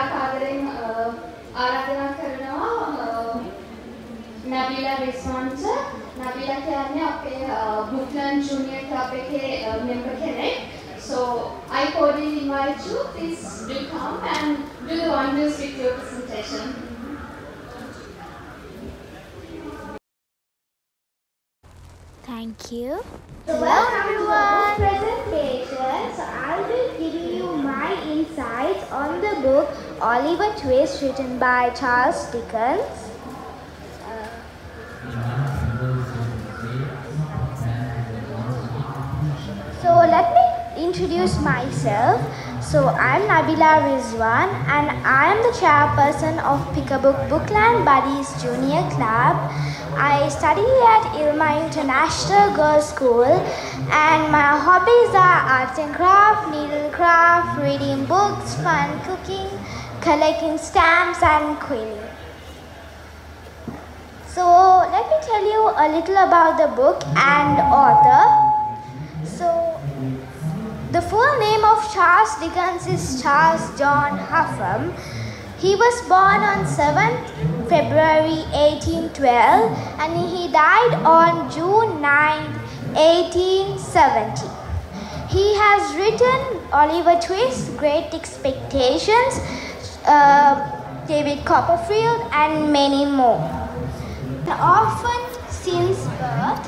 ආකාරයෙන් ආරාධනා කරනවා නබීලා රිස්වන්ට නබීලා කියන්නේ අපේ බුක්ලන් ජුනියර් ක්ලබ් එකේ මෙම්බර් කෙනෙක්. So I cordially invite you, please do come and do the wonders with your presentation. Thank you. Hello everyone! Oliver Twist written by Charles Dickens. So let me introduce myself. So I'm Nabeela Rizwan and I'm the chairperson of Pickabook Bookland Buddies Junior Club. I study at Ilma International Girls School and my hobbies are arts and craft, needlecraft, reading books, fun cooking, collecting stamps and quilling. So let me tell you a little about the book and author. So the full name of Charles Dickens is Charles John Huffam. He was born on 7th February 1812 and he died on June 9, 1870. He has written Oliver Twist, Great Expectations, uh, David Copperfield, and many more. The orphan since birth,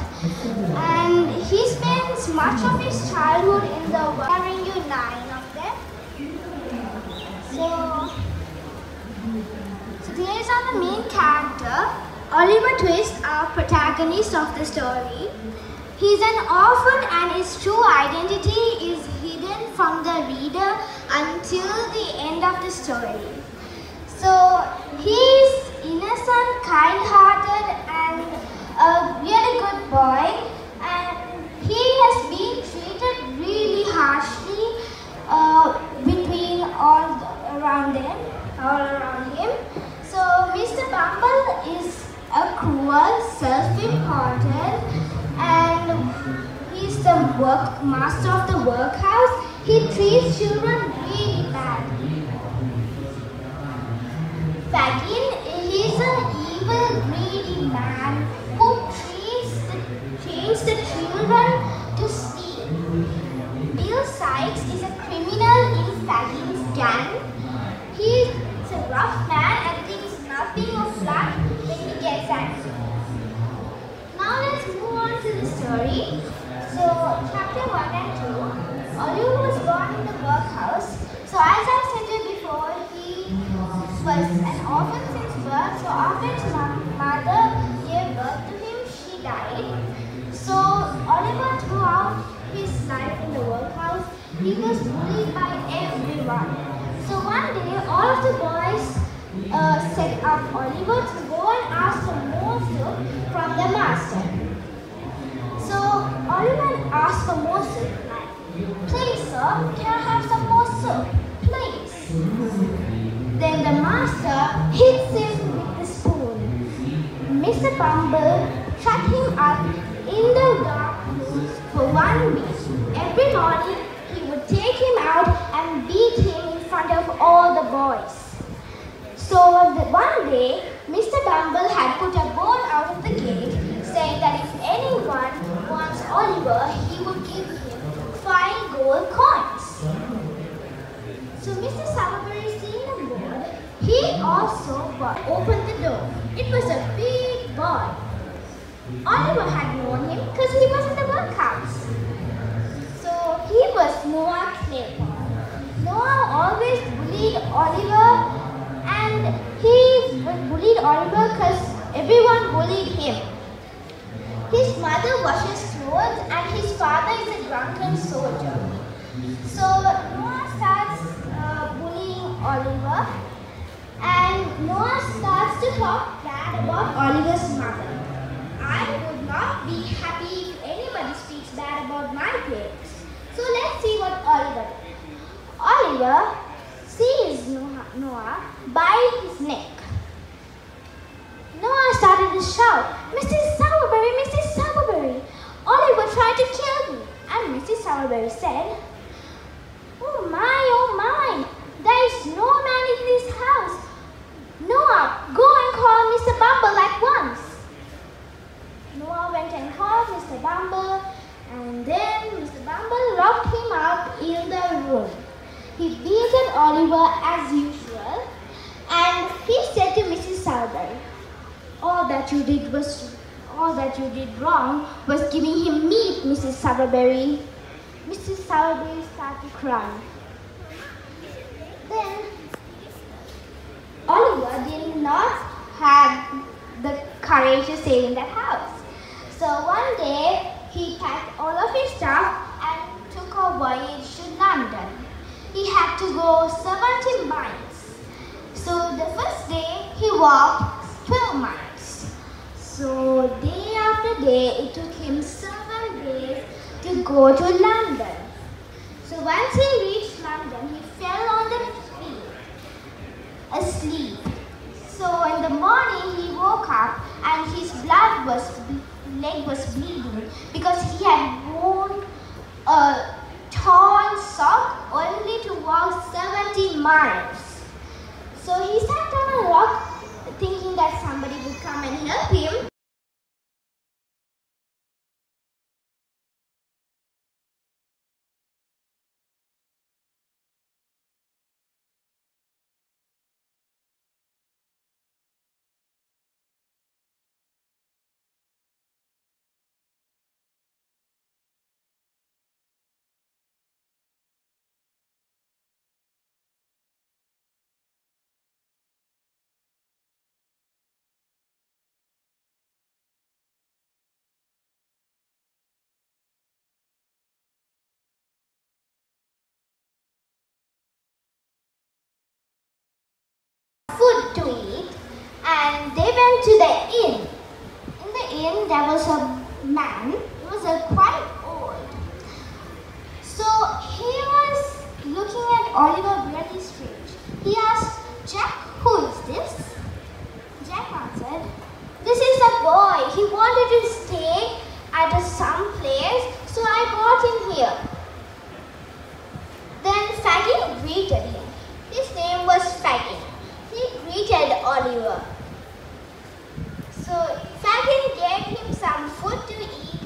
and he spends much of his childhood in the world. You nine of them. So, so these are the main character. Oliver Twist, our protagonist of the story. He's an orphan and his true identity is hidden from the reader until the end of the story. So he's innocent, kind-hearted and a really good boy and he has been treated really harshly uh, between all around them, all around him. So Mr. Bumble is a cruel, self-important and he's the work master of the workhouse. He treats children really bad. Fagin, he's an evil, greedy man who treats the, the children to steal. Bill Sikes is a criminal in Fagin's gang. He's a rough man and thinks nothing of luck when he gets angry. Now let's move on to the story. So, chapter 1 and 2. Oliver So, as I said before, he was an orphan since birth. So, after his mother gave birth to him, she died. So, Oliver, throughout his life in the workhouse, he was bullied by everyone. So, one day, all of the boys uh, set up Oliver to go and ask for more soup from the master. So Oliver asked for more soup. Like, please sir, can I have some more soup? Please. Then the master hits him with the spoon. Mr. Bumble shut him up in the dark for one week. Every morning he would take him out and beat him in front of all the boys. So one day, Mr. Bumble had put a His mother washes clothes and his father is a drunken soldier. So Noah starts uh, bullying Oliver and Noah starts to talk bad about Oliver's mother. I would not be happy if anybody speaks bad about my parents. So let's see what Oliver did. Oliver sees Noah, by his neck. Noah started to shout, Mrs. Sowerberry, Mrs. Sowerberry, Oliver tried to Sowerberry said, Oh my, oh my, There is no man in this house. Noah, go and call Mr. Bumble at once. Noah went and called Mr. Bumble and then Mr. Bumble locked him up in the room. He beaten Oliver as usual and he said to Mrs. Sowerberry, all that you did was all that you did wrong was giving him meat, Mrs. Sowerberry. Mrs. Sowerberry started crying. Then Oliver did not have the courage to stay in that house. So one day he packed all of his stuff and took a voyage to London. He had to go 70 miles. So the first day he walked 12 miles. So day after day it took him seven days to go to London. So once he reached London, he fell on the street asleep. So in the morning he woke up and his blood was leg was bleeding because he had worn a torn sock only to walk 70 miles. So he sat on a rock thinking that somebody would come and help him. Food to eat and they went to the inn. In the inn there was a man, he was a quite old. So he was looking at Oliver very strange. He asked, Jack, who is this? Jack answered, This is a boy. He wanted to stay at a some place, so I brought him here. Then Fagin greeted him. His name was Fagin. He greeted Oliver. So Fagin gave him some food to eat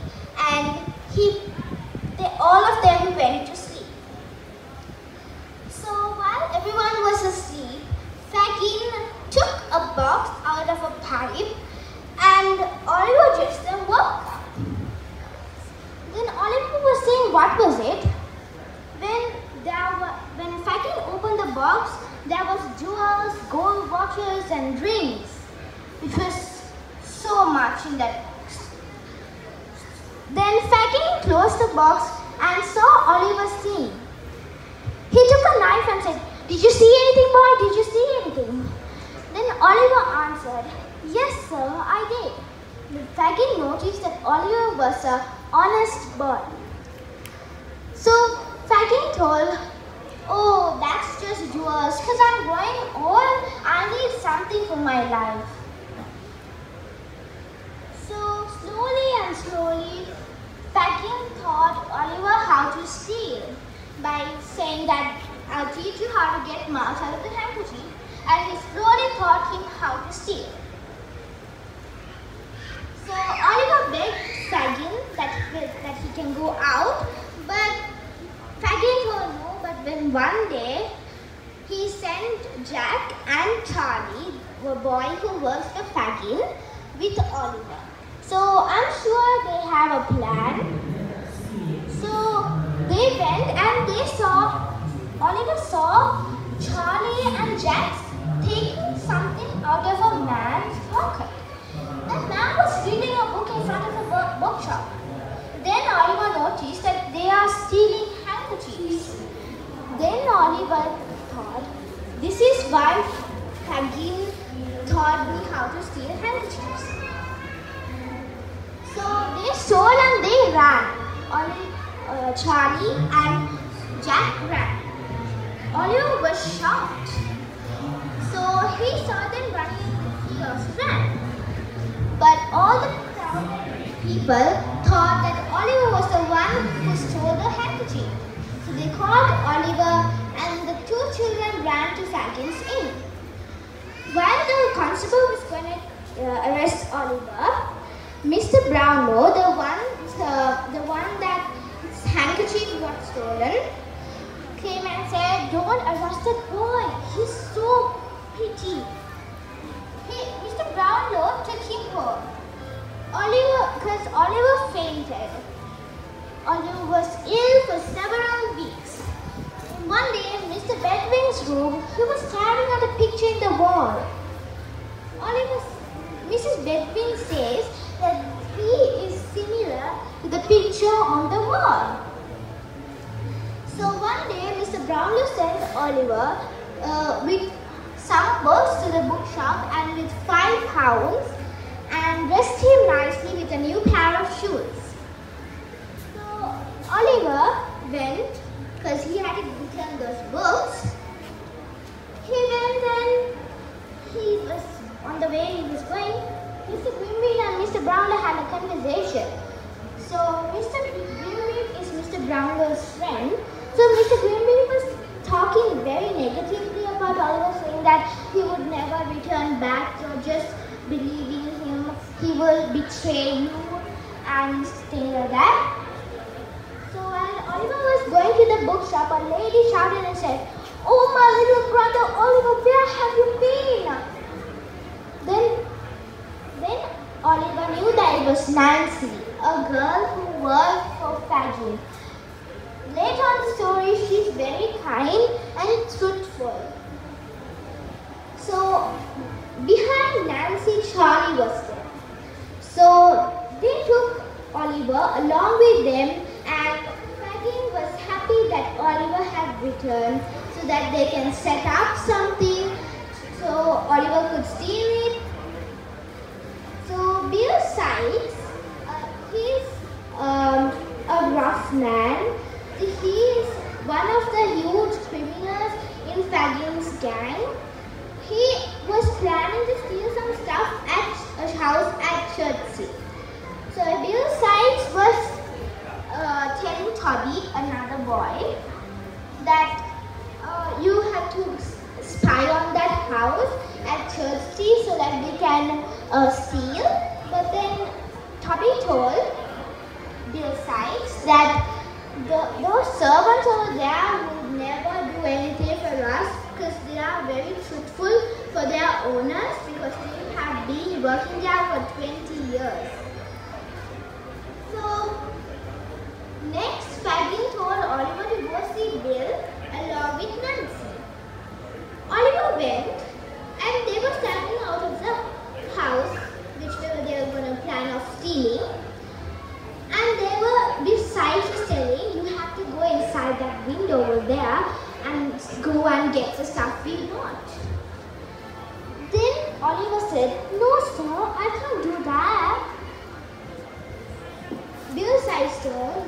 and he, they, all of them went to sleep. So while everyone was asleep, Fagin took a box out of a pipe and Oliver just then woke up. Then Oliver was saying, what was it? When, there were, when Fagin opened the box, there was jewels, gold watches and rings, which was so much in that box. Then Fagin closed the box and saw Oliver sleeping. He took a knife and said, Did you see anything, boy? Did you see anything? Then Oliver answered, Yes, sir, I did. Fagin noticed that Oliver was a honest boy. So Fagin told, Oh, that's just yours, because I'm growing old. I need something for my life. So slowly and slowly, Fagin taught Oliver how to steal by saying that I'll teach you how to get marks out of the handkerchief. And he slowly taught him how to steal. So Oliver begged Fagin that, that he can go out, but Fagin told no. But when one day he sent Jack and Charlie, the boy who works for Fagin, with Oliver. So I'm sure they have a plan. So they went and they saw, Oliver saw Charlie and Jack taking all the people thought that Oliver was the one who stole the handkerchief. So they called Oliver and the two children ran to Fagin's Inn. While the constable was going to uh, arrest Oliver, Mr. Brownlow, the one, uh, the one that his handkerchief got stolen, came and said, "Don't arrest that boy. He's so pretty." Oliver, because Oliver fainted. Oliver was ill for several weeks. One day, in Mr. Bedwin's room, he was staring at a picture in the wall. Oliver, Mrs. Bedwin says that he is similar to the picture on the wall. So one day, Mr. Brownlow sent Oliver uh, with some books to the bookshop and with five pounds and dressed him nicely with a new pair of shoes. So Oliver went because he had to return those books. He went and he was on the way he was going. Mr. Grimwig and Mr. Brownlow had a conversation. So Mr. Grimwig is Mr. Brownlow's friend. So Mr. Grimwig was talking very negatively about Oliver, saying that he would never return back. So just believing him, he will betray you and things like that. So when Oliver was going to the bookshop, a lady shouted and said, Oh my little brother Oliver, where have you been? Then, then Oliver knew that it was Nancy, a girl who worked for Fagin. Later on the story, she's very kind and truthful. So, behind Nancy, Charlie was there. So, they took Oliver along with them and Fagin was happy that Oliver had returned so that they can set up something so Oliver could steal it. So Bill Sikes, uh, he's um, a rough man. He is one of the huge criminals in Fagin's gang. He was planning to steal some stuff at a house at Chertsey. So Bill Sikes was uh, telling Toby, another boy, that uh, you have to spy on that house at Chertsey so that we can uh, steal. But then Toby told Bill Sikes that the, those servants over there would never do anything for us because they are very truthful for their owners because they have been working there for 20 years. So, next Fagin told Oliver to go see Bill along with Nancy. Oliver went and they were standing out of the house which they were, they were going to plan of stealing. And they were, side telling, you have to go inside that window over there and go and get the stuff we want. Oliver said, no sir, I can't do that. Bill Sikes told,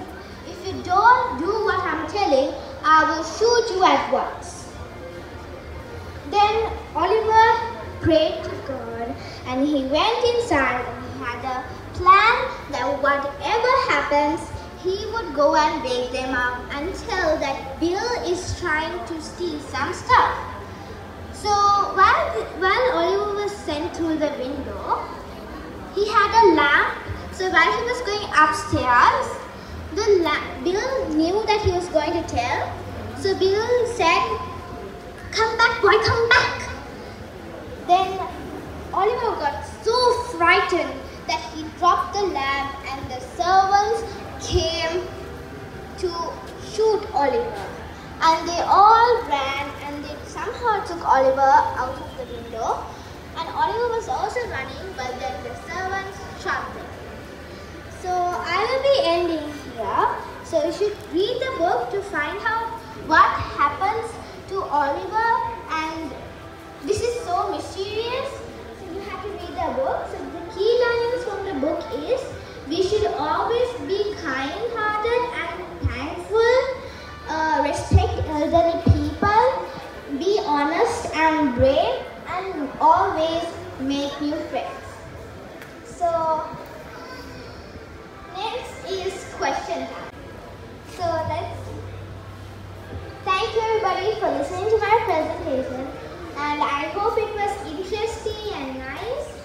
if you don't do what I'm telling, I will shoot you at once. Then Oliver prayed to God and he went inside and he had a plan that whatever happens, he would go and wake them up and tell that Bill is trying to steal some stuff. So while, while Oliver was sent through the window, he had a lamp. So while he was going upstairs, the lamp, Bill knew that he was going to tell. So Bill said, Come back, boy, come back. Then Oliver got so frightened that he dropped the lamp and the servants came to shoot Oliver. And they all ran and they somehow took Oliver out of the window. And Oliver was also running, but then the servants shot him. So I will be ending here. So you should read the book to find out what happens to Oliver and this is so mysterious. So you have to read the book. So the key learnings from the book is we should always be kind-hearted and thankful, uh, respect and brave and always make new friends. So, next is question time. So, let's thank you everybody for listening to my presentation and I hope it was interesting and nice.